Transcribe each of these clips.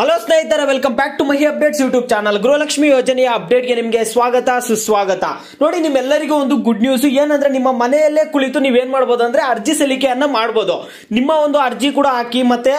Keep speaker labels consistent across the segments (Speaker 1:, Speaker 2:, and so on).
Speaker 1: Hello ಸ್ನೇಹಿತರ welcome back to Mahi updates YouTube channel Gruhalakshmi ಯೋಜನೆಯ ಅಪ್ಡೇಟ್ಗೆ ನಿಮಗೆ ಸ್ವಾಗತ, ಸುಸ್ವಾಗತ. ನೋಡಿ, ನಿಮ್ಮೆಲ್ಲರಿಗೂ ಒಂದು ಗುಡ್ ನ್ಯೂಸ್ ಏನಂದ್ರೆ, ನಿಮ್ಮ ಮನೆಯಲ್ಲೇ ಕುಳಿತು ನೀವೇನ್ ಮಾಡ್ಬೋದು ಅಂದ್ರೆ ಅರ್ಜಿ ಸಲ್ಲಿಕೆಯನ್ನ ಮಾಡ್ಬೋದು. ನಿಮ್ಮ ಒಂದು ಅರ್ಜಿ ಕೂಡ ಹಾಕಿ, ಮತ್ತೆ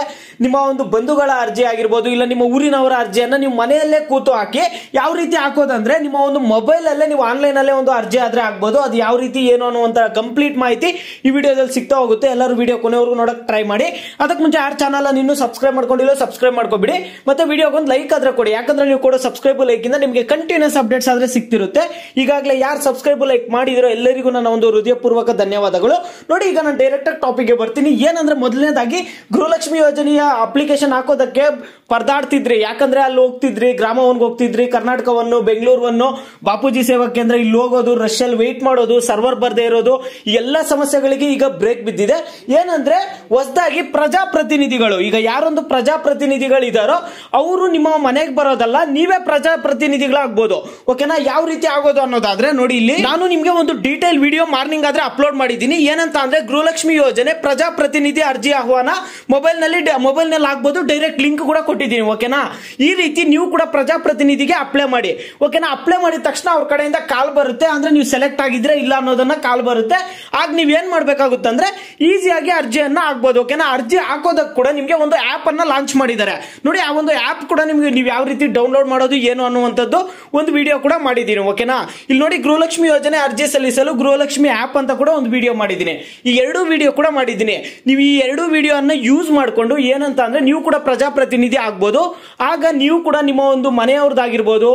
Speaker 1: ನಿಮ್ಮ ಒಂದು ಬಂಧುಗಳ ಅರ್ಜಿ ಆಗಿರ್ಬೋದು, ಇಲ್ಲ ನಿಮ್ಮ ಊರಿನವರ ಅರ್ಜಿಯನ್ನ ನೀವು ಮನೆಯಲ್ಲೇ ಕೂತು ಹಾಕಿ, ಯಾವ ರೀತಿ ಹಾಕೋದಂದ್ರೆ, ನಿಮ್ಮ ಒಂದು ಮೊಬೈಲ್ ಅಲ್ಲೇ ನೀವು ಆನ್ಲೈನ್ ಅಲ್ಲೇ ಒಂದು ಅರ್ಜಿ ಆದ್ರೆ ಆಗ್ಬೋದು. ಅದು ಯಾವ ರೀತಿ, ಏನು ಅನ್ನುವಂತ ಕಂಪ್ಲೀಟ್ ಮಾಹಿತಿ ಈ ವಿಡಿಯೋದಲ್ಲಿ ಸಿಗ್ತಾ ಹೋಗುತ್ತೆ. ಎಲ್ಲರೂ ವಿಡಿಯೋ ಕೊನೆವರೆಗೂ ನೋಡಕ್ ಟ್ರೈ ಮಾಡಿ. ಅದಕ್ಕೆ ಮುಂಚೆ ಯಾರು ಚಾನಲ್ ಇನ್ನೂ ಸಬ್ಸ್ಕ್ರೈಬ್ ಮಾಡ್ಕೊಂಡಿಲ್ಲ ಸಬ್ಸ್ಕ್ರೈಬ್ ಮಾಡ್ಕೊಬಿಡಿ. ಮತ್ತೆ ವಿಡಿಯೋಗೊಂದು ಲೈಕ್ ಆದ್ರೆ ಕೊಡಿ. ಯಾಕಂದ್ರೆ ನೀವು ಕೊಡೋ ಸಬ್ಸ್ಕ್ರೈಬ್ ಲೈಕ್ ಇಂದ ನಿಮಗೆ ಕಂಟಿನ್ಯೂಸ್ ಅಪ್ಡೇಟ್ಸ್ ಆದ್ರೆ ಸಿಗ್ತಿರುತ್ತೆ. ಈಗಾಗಲೇ ಯಾರು ಸಬ್ಸ್ಕ್ರೈಬ್ ಲೈಕ್ ಮಾಡಿದಿರೋ ಎಲ್ಲರಿಗೂ ನನ್ನ ಒಂದು ಹೃದಯಪೂರ್ವಕ ಧನ್ಯವಾದಗಳು. ನೋಡಿ, ಈಗ ನಾನು ಡೈರೆಕ್ಟ್ ಟಾಪಿಕ್ಗೆ ಬರ್ತೀನಿ. ಏನಂದ್ರೆ ಮೊದಲನೇದಾಗಿ ಗೃಹಲಕ್ಷ್ಮಿ ಯೋಜನೆಯ ಅಪ್ಲಿಕೇಶನ್ ಹಾಕೋದಕ್ಕೆ ಪರದಾಡ್ತಿದ್ರಿ. ಯಾಕಂದ್ರೆ ಅಲ್ಲಿ ಹೋಗ್ತಿದ್ರಿ, ಗ್ರಾಮವನ್ಗೆ ಹೋಗ್ತಿದ್ರಿ, ಕರ್ನಾಟಕವನ್ನು, ಬೆಂಗಳೂರನ್ನು, ಬಾಪೂಜಿ ಸೇವಾ ಕೇಂದ್ರ ಇಲ್ಲಿ ಹೋಗೋದು ರಶ್ ಅಲ್ಲಿ ವೇಟ್ ಮಾಡೋದು ಸರ್ವರ್ ಬರ್ದೇ ಇರೋದು ಎಲ್ಲ ಸಮಸ್ಯೆಗಳಿಗೆ ಈಗ ಬ್ರೇಕ್ ಬಿದ್ದಿದೆ. ಏನಂದ್ರೆ ಹೊಸದಾಗಿ ಪ್ರಜಾಪ್ರತಿನಿಧಿಗಳು, ಈಗ ಯಾರೊಂದು ಪ್ರಜಾಪ್ರತಿನಿಧಿಗಳಿದಾರೋ ಅವರು ನಿಮ್ಮ ಮನೆಗೆ ಬರೋದಲ್ಲ, ನೀವೇ ಪ್ರಜಾಪ್ರತಿನಿಧಿಗಳಾಗ್ಬೋದು. ಓಕೆನಾ ಯಾವ ರೀತಿ ಆಗೋದು ಅನ್ನೋದಾದ್ರೆ ನೋಡಿ ಇಲ್ಲಿ ನಾನು ನಿಮಗೆ ಒಂದು ಡೀಟೇಲ್ ವಿಡಿಯೋ ಮಾರ್ನಿಂಗ್ ಆದ್ರೆ ಅಪ್ಲೋಡ್ ಮಾಡಿದ್ದೀನಿ. ಏನಂತ ಅಂದ್ರೆ ಗೃಹಲಕ್ಷ್ಮಿ ಯೋಜನೆ ಪ್ರಜಾಪ್ರತಿನಿಧಿ ಅರ್ಜಿ ಆಹ್ವಾನ ಮೊಬೈಲ್ನಲ್ಲಿ ಮೊಬೈಲ್ನಲ್ಲಿ ಆಗ್ಬೋದು ಡೈರೆಕ್ಟ್ ಲಿಂಕ್ ಕೂಡ ಕೊಟ್ಟಿದ್ದೀನಿ ಓಕೆನಾ ಈ ರೀತಿ ನೀವು ಕೂಡ ಪ್ರಜಾಪ್ರತಿನಿಧಿಗೆ ಅಪ್ಲೈ ಮಾಡಿ. ಓಕೆನಾ ಅಪ್ಲೈ ಮಾಡಿದ ತಕ್ಷಣ ಅವ್ರ ಕಡೆಯಿಂದ ಕಾಲ್ ಬರುತ್ತೆ. ಅಂದ್ರೆ ನೀವು ಸೆಲೆಕ್ಟ್ ಆಗಿದ್ರೆ ಇಲ್ಲ ಅನ್ನೋದನ್ನ ಕಾಲ್ ಬರುತ್ತೆ. ಆಗ ನೀವ್ ಏನ್ ಮಾಡ್ಬೇಕಾಗುತ್ತೆ ಅಂದ್ರೆ ಈಸಿಯಾಗಿ ಅರ್ಜಿಯನ್ನ ಆಗ್ಬೋದು ಓಕೆನಾ ಅರ್ಜಿ ಹಾಕೋದಕ್ಕೆ ಕೂಡ ನಿಮಗೆ ಒಂದು ಆಪ್ ಅನ್ನ ಲಾಂಚ್ ಮಾಡಿದ್ದಾರೆ. ನೋಡಿ, ಆ ಒಂದು ಆಪ್ ಕೂಡ ನಿಮಗೆ ನೀವು ಯಾವ ರೀತಿ ಡೌನ್ಲೋಡ್ ಮಾಡೋದು, ಏನು ಅನ್ನುವಂಥದ್ದು ಒಂದು ವಿಡಿಯೋ ಕೂಡ ಮಾಡಿದ್ದೀನಿ ಓಕೆನಾ ಇಲ್ಲಿ ನೋಡಿ, ಗೃಹಲಕ್ಷ್ಮಿ ಯೋಜನೆ ಅರ್ಜಿ ಸಲ್ಲಿಸಲು ಗೃಹಲಕ್ಷ್ಮಿ ಆಪ್ ಅಂತ ಕೂಡ ಒಂದು ವಿಡಿಯೋ ಮಾಡಿದ್ದೀನಿ. ಈ ಎರಡು ವಿಡಿಯೋ ಕೂಡ ಮಾಡಿದ್ದೀನಿ. ನೀವು ಈ ಎರಡು ವಿಡಿಯೋ ಯೂಸ್ ಮಾಡಿಕೊಂಡು ಏನಂತ ಅಂದರೆ ನೀವು ಕೂಡ ಪ್ರಜಾಪ್ರತಿನಿಧಿ ಆಗ್ಬೋದು. ಆಗ ನೀವು ಕೂಡ ನಿಮ್ಮ ಒಂದು ಮನೆಯವ್ರದ್ದಾಗಿರ್ಬೋದು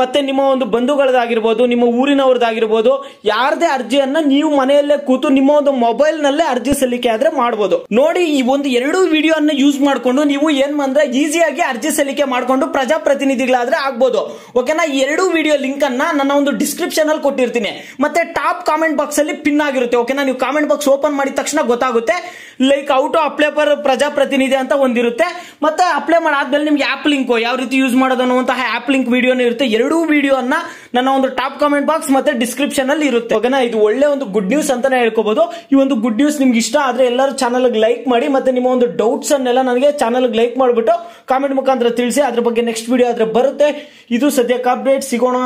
Speaker 1: ಮತ್ತೆ ನಿಮ್ಮ ಒಂದು ಬಂಧುಗಳದಾಗಿರ್ಬೋದು ನಿಮ್ಮ ಊರಿನವ್ರದ್ದಾಗಿರ್ಬೋದು, ಯಾರದೇ ಅರ್ಜಿಯನ್ನ ನೀವು ಮನೆಯಲ್ಲೇ ಕೂತು ನಿಮ್ಮ ಒಂದು ಮೊಬೈಲ್ ನಲ್ಲೇ ಅರ್ಜಿ ಸಲ್ಲಿಕೆ ಆದ್ರೆ ಮಾಡಬಹುದು ನೋಡಿ ಈ ಒಂದು ಎರಡು ವಿಡಿಯೋ ಅನ್ನ ಯೂಸ್ ಮಾಡಿಕೊಂಡು ನೀವು ಏನ್ ಅಂದ್ರೆ ಈಸಿಯಾಗಿ ಅರ್ಜಿ ಸಲ್ಲಿಕೆ ಮಾಡಿಕೊಂಡು ಪ್ರಜಾಪ್ರತಿನಿಧಿಗಳಾದ್ರೆ ಆಗ್ಬೋದು. ಓಕೆನಾ ಎರಡು ವಿಡಿಯೋ ಲಿಂಕ್ ಅನ್ನ ನನ್ನ ಒಂದು ಡಿಸ್ಕ್ರಿಪ್ಷನ್ ಅಲ್ಲಿ ಕೊಟ್ಟಿರ್ತೀನಿ. ಮತ್ತೆ ಟಾಪ್ ಕಾಮೆಂಟ್ ಬಾಕ್ಸ್ ಅಲ್ಲಿ ಪಿನ್ ಆಗಿರುತ್ತೆ. ಓಕೆನಾ ನೀವು ಕಾಮೆಂಟ್ ಬಾಕ್ಸ್ ಓಪನ್ ಮಾಡಿದ ತಕ್ಷಣ ಗೊತ್ತಾಗುತ್ತೆ. Like out apply for Prajaprathinidhi ಅಂತ ಒಂದಿರುತ್ತೆ. ಮತ್ತೆ ಅಪ್ಲೈ ಮಾಡಾದ್ಮೇಲೆ ನಿಮ್ಗೆ ಆಪ್ ಲಿಂಕ್ ಯಾವ ರೀತಿ ಯೂಸ್ ಮಾಡೋದು ಅನ್ನುವಂತಹ ಆಪ್ ಲಿಂಕ್ ವಿಡಿಯೋನ ಇರುತ್ತೆ. ಎರಡೂ ವಿಡಿಯೋ ಅನ್ನ ನನ್ನ ಒಂದು ಟಾಪ್ ಕಾಮೆಂಟ್ ಬಾಕ್ಸ್ ಮತ್ತೆ ಡಿಸ್ಕ್ರಿಪ್ಷನ್ ಅಲ್ಲಿ ಇರುತ್ತೆ. ಓಕೆನಾ? ಇದು ಒಳ್ಳೆ ಒಂದು ಗುಡ್ ನ್ಯೂಸ್ ಅಂತಾನೆ ಹೇಳ್ಕೋಬಹುದು ಈ ಒಂದು ಗುಡ್ ನ್ಯೂಸ್ ನಿಮ್ಗೆ ಇಷ್ಟ ಆದ್ರೆ ಎಲ್ಲರೂ ಚಾನಲ್ ಲೈಕ್ ಮಾಡಿ, ಮತ್ತೆ ನಿಮ್ಮ ಒಂದು ಡೌಟ್ಸ್ ಅನ್ನೆಲ್ಲ ನನಗೆ ಚಾನಲ್ ಲೈಕ್ ಮಾಡಿಬಿಟ್ಟು ಕಾಮೆಂಟ್ ಮುಖಾಂತರ ತಿಳಿಸಿ. ಅದ್ರ ಬಗ್ಗೆ ನೆಕ್ಸ್ಟ್ ವಿಡಿಯೋ ಆದ್ರೆ ಬರುತ್ತೆ. ಇದು ಸದ್ಯಕ್ಕೆ ಅಪ್ಡೇಟ್ ಸಿಗೋಣ.